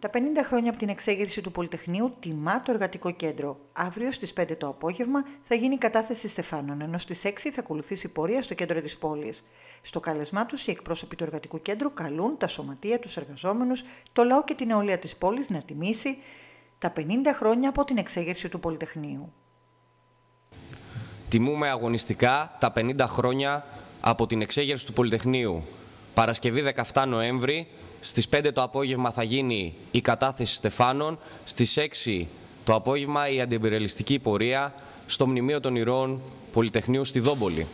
Τα 50 χρόνια από την εξέγερση του Πολυτεχνείου τιμά το εργατικό κέντρο. Αύριο στις 5 το απόγευμα θα γίνει η κατάθεση Στεφάνων, ενώ στις 6 θα ακολουθήσει η πορεία στο κέντρο της πόλης. Στο κάλεσμά τους, οι εκπρόσωποι του εργατικού κέντρου καλούν τα σωματεία, τους εργαζόμενους, το λαό και την νεολαία της πόλης να τιμήσει τα 50 χρόνια από την εξέγερση του Πολυτεχνείου. Τιμούμε αγωνιστικά τα 50 χρόνια από την εξέγερση του Πολυτεχνείου. Παρασκευή 17 Νοέμβρη στις 5 το απόγευμα θα γίνει η κατάθεση Στεφάνων, στις 6 το απόγευμα η αντιεμπειρελιστική πορεία στο Μνημείο των Ηρώων Πολυτεχνείου στη Δόμπολη.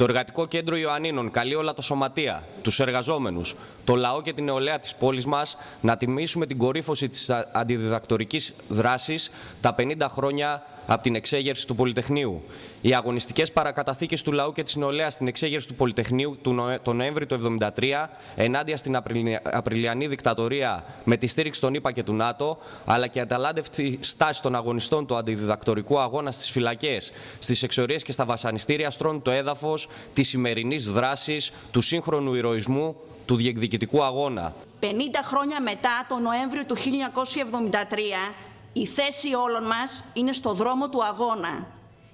Το Εργατικό Κέντρο Ιωαννίνων καλεί όλα τα σωματεία, τους εργαζόμενους, το λαό και την νεολαία της πόλης μας να τιμήσουμε την κορύφωση της αντιδιδακτορικής δράσης τα 50 χρόνια από την εξέγερση του Πολυτεχνείου. Οι αγωνιστικές παρακαταθήκες του λαού και της νεολαίας στην εξέγερση του Πολυτεχνείου τον Νοέμβρη του 1973 ενάντια στην Απριλιανή δικτατορία με τη στήριξη των ΗΠΑ και του ΝΑΤΟ, αλλά και η αταλάντευτη στάση των αγωνιστών του αντιδιδακτορικού αγώνα στις φυλακές, στις εξορίες και στα βασανιστήρια στρώνουν το έδαφος της σημερινής δράσης, του σύγχρονου ηρωισμού, του διεκδικητικού αγώνα. 50 χρόνια μετά το Νοέμβριο του 1973 η θέση όλων μας είναι στο δρόμο του αγώνα,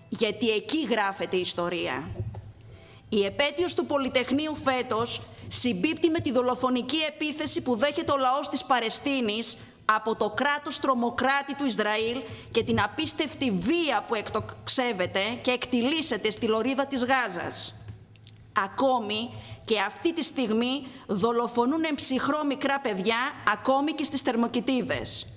γιατί εκεί γράφεται η ιστορία. Η επέτειος του Πολυτεχνείου φέτος συμπίπτει με τη δολοφονική επίθεση που δέχεται ο λαός της Παλαιστίνης από το κράτος τρομοκράτη του Ισραήλ και την απίστευτη βία που εκτοξεύεται και εκτιλήσεται στη λωρίδα της Γάζας. Ακόμη και αυτή τη στιγμή δολοφονούν ψυχρό μικρά παιδιά, ακόμη και στις θερμοκοιτίδες.